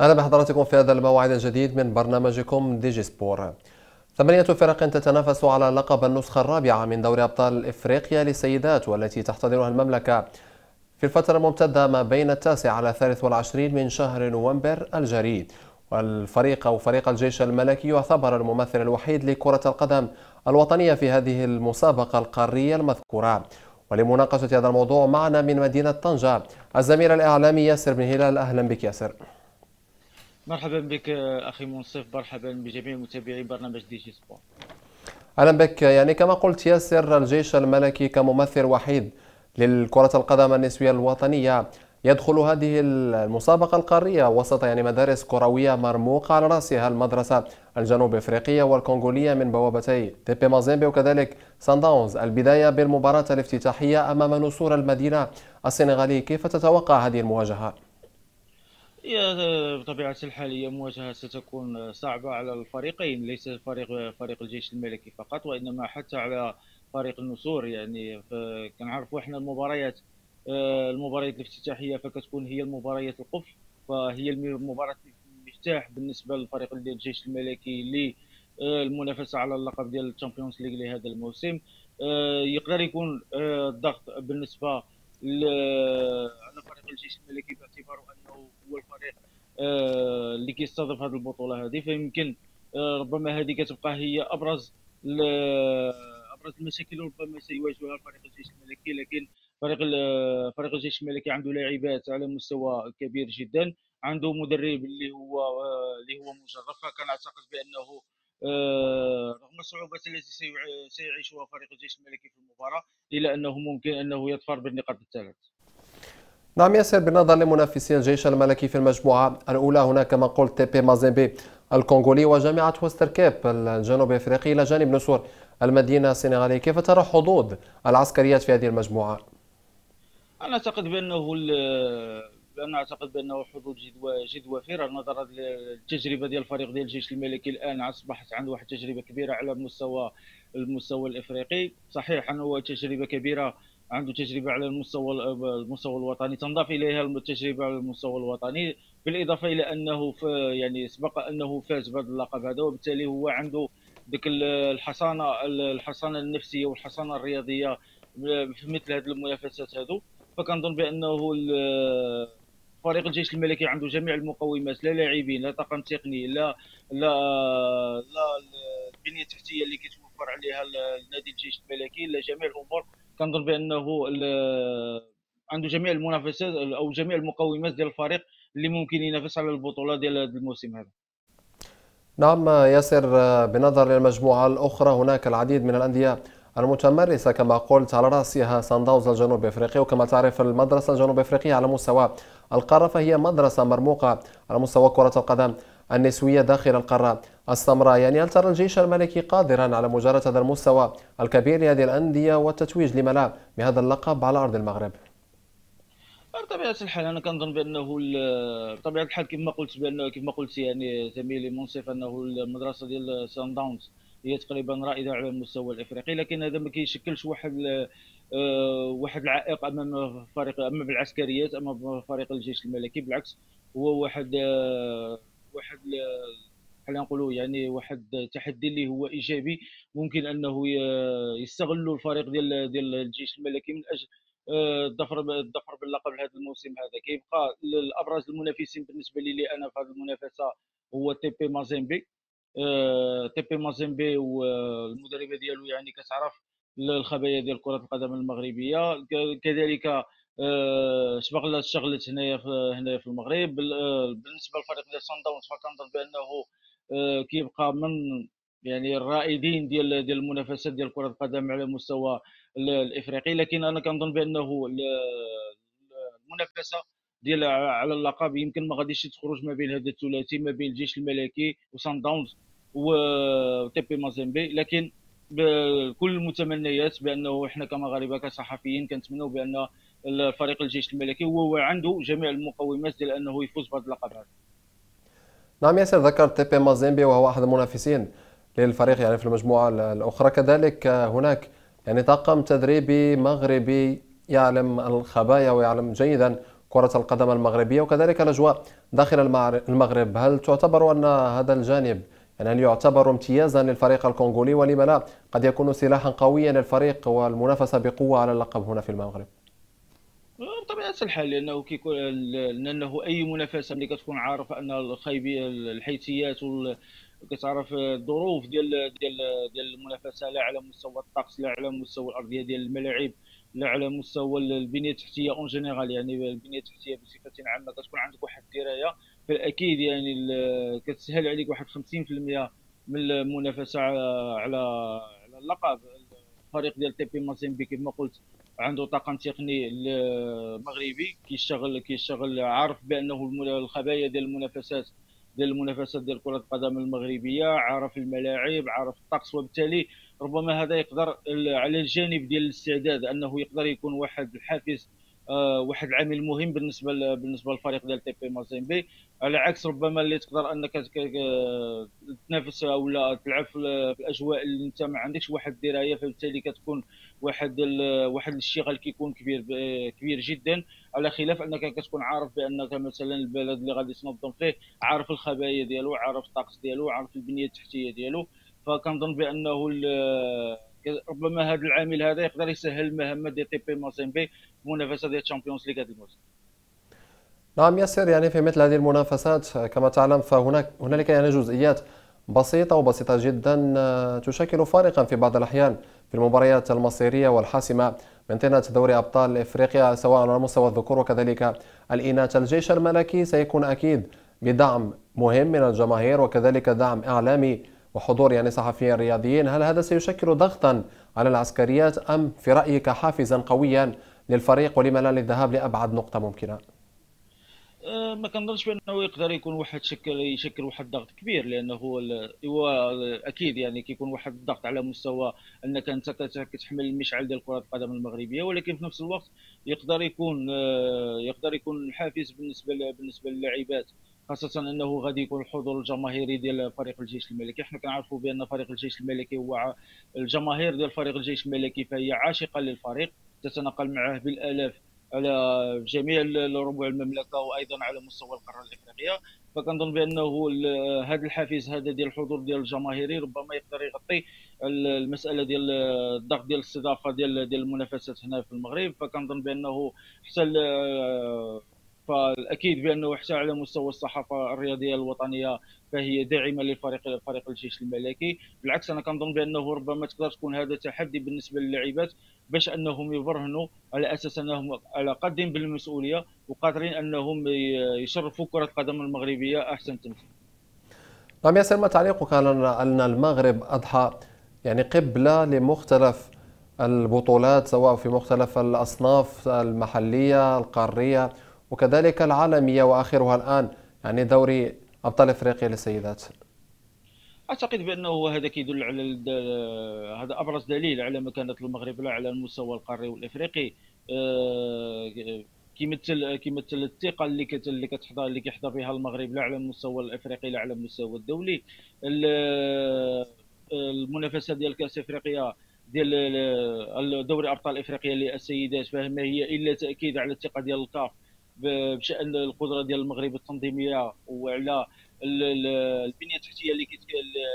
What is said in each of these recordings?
أهلا بحضراتكم في هذا الموعد الجديد من برنامجكم ديجي سبور ثمانية فرق تتنافس على لقب النسخة الرابعة من دوري أبطال إفريقيا للسيدات والتي تحتضنها المملكة. في الفترة الممتدة ما بين التاسع على الثالث والعشرين من شهر نوفمبر الجاري. والفريق أو فريق الجيش الملكي يعتبر الممثل الوحيد لكرة القدم الوطنية في هذه المسابقة القارية المذكورة. ولمناقشة هذا الموضوع معنا من مدينة طنجة الزميل الإعلامي ياسر بن هلال. أهلا بك ياسر. مرحبا بك أخي منصف. مرحبا بجميع متابعي برنامج Digi Sport أهلا بك. يعني كما قلت ياسر الجيش الملكي كممثل وحيد للكرة القدم النسوية الوطنية يدخل هذه المسابقة القارية وسط يعني مدارس كروية مرموقة على رأسها المدرسة الجنوب إفريقية والكونغولية من بوابتي تيبي مازيمبي. وكذلك سانداونز البداية بالمباراة الافتتاحية أمام نسور المدينة السنغالي. كيف تتوقع هذه المواجهة؟ هي بطبيعة الحال هي مواجهة ستكون صعبة على الفريقين ليس فريق فريق الجيش الملكي فقط وإنما حتى على فريق النسور يعني كنعرفوا إحنا المباريات آه، المباريات الافتتاحية فكتكون هي المباريات القفل فهي المباراة المفتاح بالنسبة للفريق ديال الجيش الملكي للمنافسة على اللقب ديال ال Champions League لهذا الموسم. آه، يقدر يكون آه، الضغط بالنسبة على فريق الجيش الملكي باعتباره أنه هو الفريق آه، اللي كيستضيف هذه البطولة هذه. فيمكن آه، ربما هذه كتبقى هي أبرز أبرز المشاكل ربما سيواجهها فريق الجيش الملكي. لكن فريق فريق الجيش الملكي عنده لاعبات على مستوى كبير جدا. عنده مدرب اللي هو آه، اللي هو مجرب. فكنعتقد بأنه رغم الصعوبات التي سيعيشها فريق الجيش الملكي في المباراة الا أنه ممكن أنه يظفر بالنقاط الثلاث نعم ياسر بالنظر لمنافسي الجيش الملكي في المجموعة الأولى هناك كما قلت تيبي مازيمبي الكونغولي وجامعة وستر كيب الجنوب إفريقي إلى جانب نسور المدينة السنغالية كيف ترى حظوظ العسكريات في هذه المجموعة؟ أنا أعتقد بأنه أنا أعتقد بانه حظوظ جد جد وفيره نظرا للتجربه ديال الفريق ديال الجيش الملكي الآن أصبحت عنده واحد التجربه كبيرة على المستوى المستوى الإفريقي. صحيح أنه تجربة كبيرة عنده تجربة على المستوى المستوى الوطني تنضاف إليها التجربه على المستوى الوطني. بالإضافة إلى أنه يعني سبق أنه فاز بهذا اللقب هذا وبالتالي هو عنده ديك الحصانة الحصانة النفسية والحصانة الرياضية في مثل هذه المنافسات هذو فكنظن بأنه فريق الجيش الملكي عنده جميع المقومات لا لاعبين لا طاقم تقني لا لا لا البنية التحتية اللي كيتوفر عليها النادي الجيش الملكي لا جميع الأمور. كنظن بأنه عنده جميع المنافسات أو جميع المقومات ديال الفريق اللي ممكن ينافس على البطولة ديال الموسم هذا. نعم ياسر بنظر للمجموعة الأخرى هناك العديد من الأندية المتمرسة كما قلت على رأسها سان داونز الجنوب أفريقي وكما تعرف المدرسة الجنوب افريقية على مستوى القارة فهي مدرسة مرموقة. على مستوى كرة القدم النسوية داخل القارة السمراء. يعني هل ترى الجيش الملكي قادرا على مجارة هذا المستوى الكبير لهذه الأندية والتتويج لما لا؟ بهذا اللقب على أرض المغرب؟ بطبيعة الحال أنا كنظن بأنه بطبيعة الحال كما قلت بان كما قلت يعني زميلي منصف أنه المدرسة ديال سان داونز هي تقريبا رائدة على المستوى الإفريقي لكن هذا ما كيشكلش واحد واحد العائق امام فريق امام العسكريات امام فريق الجيش الملكي بالعكس هو واحد آه، واحد خلينا نقولوا يعني واحد التحدي اللي هو إيجابي. ممكن أنه يستغلوا الفريق ديال ديال الجيش الملكي من أجل آه، الظفر الظفر باللقب هذا الموسم هذا. كيبقى الابرز المنافسين بالنسبة لي أنا في هذه المنافسة هو تي بي مازيمبي. تي بي مازيمبي والمدرب ديالو يعني كتعرف الخبايا ديال كرة القدم المغربية. كذلك آه، سبق اشتغلت هنايا هنايا في المغرب. آه، بالنسبة للفريق ديال سان داونز فكنظن بأنه آه، كيبقى من يعني الرائدين ديال ديال المنافسات ديال كرة القدم على المستوى الإفريقي. لكن أنا كنظن بأنه المنافسة ديال على اللقب يمكن ما غاديش تخرج ما بين هذا الثلاثي ما بين الجيش الملكي وسان داونز وتيبي مازيمبي. لكن بكل المتمنيات بأنه إحنا كمغاربه كصحفيين كنتمنوا بأن الفريق الجيش الملكي هو عنده جميع المقومات ديال أنه يفوز بهذا اللقب هذا. نعم ياسر ذكرت تيبي مازيمبي وهو أحد المنافسين للفريق يعني في المجموعة الأخرى. كذلك هناك يعني طاقم تدريبي مغربي يعلم الخبايا ويعلم جيدا كرة القدم المغربية وكذلك الأجواء داخل المغرب. هل تعتبر أن هذا الجانب هل يعتبر امتيازا للفريق الكونغولي ولما لا. قد يكون سلاحا قويا للفريق والمنافسة بقوة على اللقب هنا في المغرب. بطبيعة الحال لأنه كيكون لأنه أي منافسة ملي كتكون عارف أن الخيبي الحيثيات وكتعرف الظروف ديال ديال ديال المنافسة لا على مستوى الطقس لا على مستوى الأرضية ديال الملاعب لا على مستوى البنية التحتية en général يعني البنية التحتية بصفة عامة كتكون عندك واحد الدراية. فاكيد يعني كتسهل عليك واحد 50% من المنافسة على على اللقب. الفريق ديال تي بي مازيمبي كما قلت عنده طاقم تقني مغربي كيشتغل كيشتغل عارف بأنه الخبايا ديال المنافسات ديال المنافسات ديال كرة القدم المغربية عارف الملاعب عارف الطقس وبالتالي ربما هذا يقدر على الجانب ديال الاستعداد أنه يقدر يكون واحد الحافز واحد العامل مهم بالنسبة بالنسبة للفريق ديال تي بي مازيمبي. على عكس ربما اللي تقدر أنك تنافس أو لا تلعب في الأجواء اللي أنت ما عندكش واحد الدرايه فبالتالي كتكون واحد واحد الاشتغال كيكون كبير كبير جدا. على خلاف أنك كتكون عارف بأنك مثلا البلد اللي غادي تنظم فيه عارف الخبايا ديالو عارف الطقس ديالو عارف البنية التحتية ديالو. فكنظن بأنه ربما هذا العامل هذا يقدر يسهل المهمه ديال تي بي مازيمبي في المنافسه ديال ال Champions League هذا الموسم. نعم ياسر يعني في مثل هذه المنافسات كما تعلم فهناك هنالك يعني جزئيات بسيطة وبسيطة جدا آه، تشكل فارقا في بعض الأحيان في المباريات المصيرية والحاسمة من طينة دوري أبطال إفريقيا سواء على مستوى الذكور وكذلك الإناث. الجيش الملكي سيكون أكيد بدعم مهم من الجماهير وكذلك دعم إعلامي وحضور يعني صحفيين رياضيين هل هذا سيشكل ضغطا على العسكريات أم في رأيك حافزا قويا للفريق ولما لا للذهاب لأبعد نقطة ممكنة؟ أه، ما كنظنش بأنه يقدر يكون واحد شكل يشكل واحد الضغط كبير لأنه هو أكيد يعني كيكون واحد الضغط على مستوى أنك أنت كتحمل المشعل ديال كرة القدم المغربية ولكن في نفس الوقت يقدر يكون أه، يقدر يكون حافز بالنسبة بالنسبة للاعبات خاصة أنه غادي يكون الحضور الجماهيري ديال فريق الجيش الملكي. حنا كنعرفوا بأن فريق الجيش الملكي هو الجماهير ديال فريق الجيش الملكي فهي عاشقة للفريق تتنقل معه بالآلاف على جميع ربوع المملكة وأيضا على مستوى القارة الإفريقية. فكنظن بأنه هذا الحافز هذا ديال الحضور ديال الجماهيري ربما يقدر يغطي المسألة ديال الضغط ديال الاستضافة ديال ديال المنافسات هنا في المغرب. فكنظن بأنه حتى فالأكيد بأنه حتى على مستوى الصحافة الرياضية الوطنية فهي داعمة للفريق فريق الجيش الملكي. بالعكس أنا كنظن بأنه ربما تقدر تكون هذا تحدي بالنسبة للاعبات باش أنهم يبرهنوا على أساس أنهم على قد بالمسؤولية وقادرين أنهم يشرفوا كرة القدم المغربية أحسن تمثيل. نعم ياسر ما تعليقك على أن المغرب أضحى؟ يعني قبلة لمختلف البطولات سواء في مختلف الأصناف المحلية القارية وكذلك العالمية وآخرها الآن يعني دوري أبطال إفريقيا للسيدات. أعتقد بأنه هذا كيدل على هذا أبرز دليل على مكانة المغرب لا على المستوى القاري والإفريقي. آه، كيمثل كيمثل الثقة اللي كت اللي كتحظى اللي كيحظى بها المغرب لا على المستوى الإفريقي لا على المستوى الدولي. المنافسة ديال كأس إفريقيا ديال دوري أبطال إفريقيا للسيدات فما هي إلا تأكيد على الثقة ديال الكاف بشأن القدرة ديال المغرب التنظيمية وعلى البنية التحتية اللي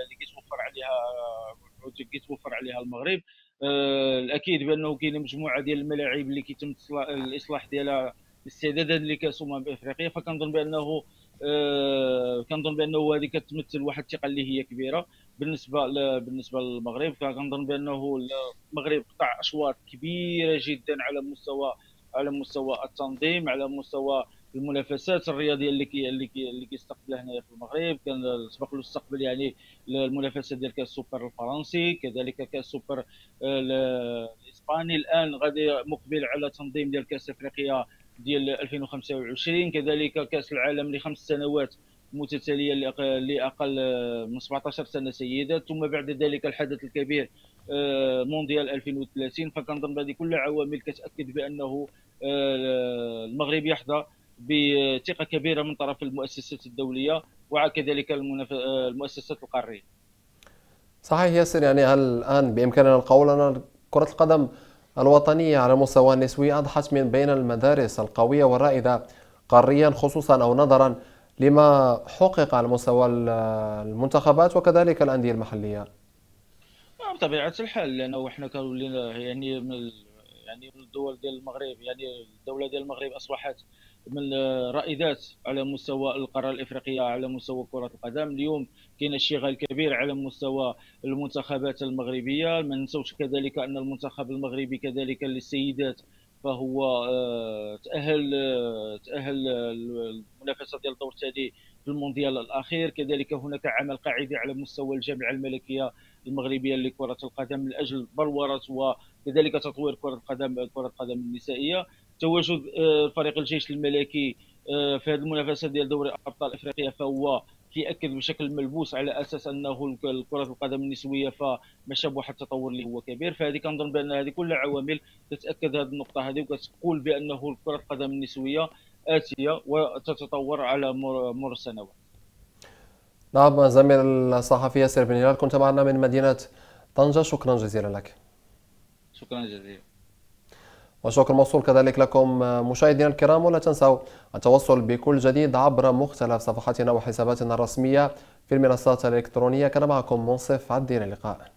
اللي كيتوفر عليها كيتوفر عليها المغرب. آه، الأكيد بأنه كاينة مجموعة ديال الملاعب اللي كيتم الإصلاح ديالها استعدادا لكاس امم افريقيا فكنظن بأنه آه، كنظن بأنه هذه كتمثل واحد الثقة اللي هي كبيرة بالنسبة بالنسبة للمغرب. فكنظن بأنه المغرب قطع أشواط كبيرة جدا على مستوى على مستوى التنظيم على مستوى المنافسات الرياضية اللي كي اللي كي اللي كيستقبلها هنايا في المغرب. كان سبق له استقبل يعني المنافسه ديال كاس السوبر الفرنسي كذلك كاس السوبر آه، الإسباني. الآن غادي مقبل على تنظيم ديال كاس إفريقيا ديال 2025 كذلك كاس العالم لخمس سنوات متتالية لأقل من 17 سنة سيدات ثم بعد ذلك الحدث الكبير مونديال 2030 فكنظن هذه كلها عوامل كتأكد بأنه آه، المغرب يحظى بثقة كبيرة من طرف المؤسسات الدولية وكذلك آه، المؤسسات القارية. صحيح ياسر يعني هل الآن بإمكاننا القول أن كرة القدم الوطنية على المستوى النسوي أضحت من بين المدارس القوية والرائدة قاريا خصوصا أو نظرا لما حقق على مستوى المنتخبات وكذلك الأندية المحلية بطبيعة الحال لأنه إحنا كولينا يعني من يعني من الدول ديال المغرب يعني الدولة ديال المغرب أصبحت من رائدات على مستوى القارة الإفريقية على مستوى كرة القدم. اليوم كاين اشتغال كبير على مستوى المنتخبات المغربية. ما ننسوش كذلك أن المنتخب المغربي كذلك للسيدات فهو آه، تأهل آه، تأهل المنافسة ديال الدور الثاني في المونديال الأخير. كذلك هناك عمل قاعدي على مستوى الجامعة الملكية المغربية لكرة القدم من أجل بلورة وكذلك تطوير كرة القدم كرة القدم النسائية. تواجد آه، فريق الجيش الملكي آه، في هذه المنافسة ديال دوري أبطال إفريقيا فهو كيأكد بشكل ملبوس على أساس أنه كره القدم النسوية فمشى بواحد التطور اللي هو كبير. فهذه كنظن بأن هذه كل عوامل تتأكد هذه النقطة هذه وكتقول بأنه كره القدم النسوية آتية وتتطور على مر السنوات. نعم زميل الصحفي ياسر بن هلال كنت معنا من مدينة طنجة. شكرا جزيلا لك. شكرا جزيلا. وشكر موصول كذلك لكم مشاهدينا الكرام ولا تنسوا التوصل بكل جديد عبر مختلف صفحاتنا وحساباتنا الرسمية في المنصات الإلكترونية. كان معكم منصف عدي اللقاء.